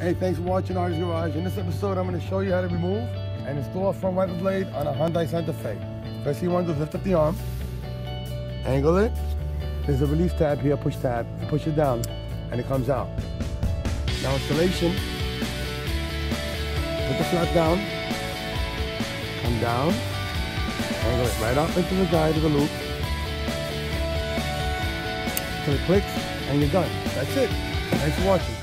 Hey, thanks for watching Arty's Garage. In this episode, I'm going to show you how to remove and install a front wiper blade on a Hyundai Santa Fe. First you want to lift up the arm, angle it. There's a release tab here, push tab. You push it down, and it comes out. Now installation, put the flap down, come down, angle it right up into the guide of the loop. So it clicks, and you're done. That's it. Thanks for watching.